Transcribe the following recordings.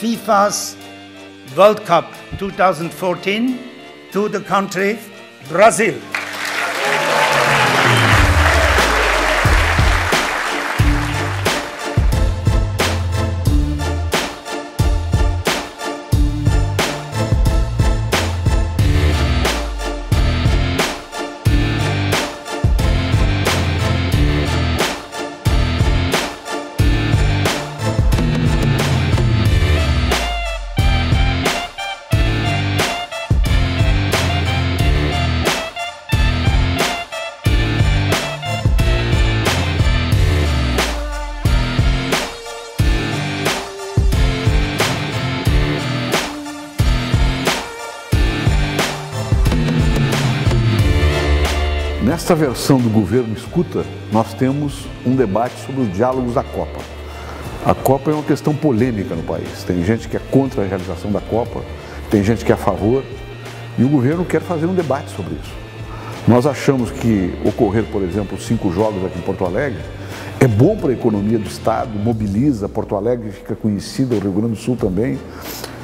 FIFA's World Cup 2014 to the country Brazil. Nesta versão do governo escuta, nós temos um debate sobre os diálogos da Copa. A Copa é uma questão polêmica no país. Tem gente que é contra a realização da Copa, tem gente que é a favor, e o governo quer fazer um debate sobre isso. Nós achamos que ocorrer, por exemplo, cinco jogos aqui em Porto Alegre é bom para a economia do Estado, mobiliza, Porto Alegre fica conhecida, o Rio Grande do Sul também.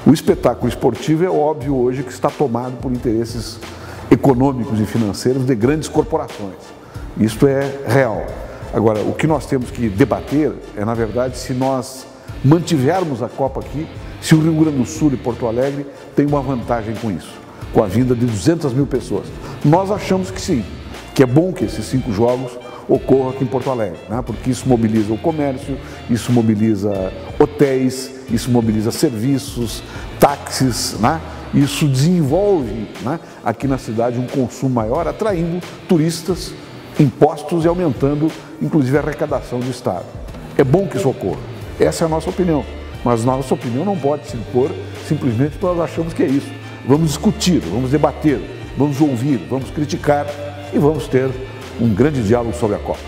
O espetáculo esportivo é óbvio hoje que está tomado por interesses econômicos e financeiros de grandes corporações. Isto é real. Agora, o que nós temos que debater é, na verdade, se nós mantivermos a Copa aqui, se o Rio Grande do Sul e Porto Alegre têm uma vantagem com isso, com a vinda de 200 mil pessoas. Nós achamos que sim, que é bom que esses cinco jogos ocorram aqui em Porto Alegre, né? porque isso mobiliza o comércio, isso mobiliza hotéis, isso mobiliza serviços, táxis, né? Isso desenvolve né, aqui na cidade um consumo maior, atraindo turistas, impostos e aumentando, inclusive, a arrecadação do Estado. É bom que isso ocorra. Essa é a nossa opinião. Mas nossa opinião não pode se impor simplesmente porque nós achamos que é isso. Vamos discutir, vamos debater, vamos ouvir, vamos criticar e vamos ter um grande diálogo sobre a Copa.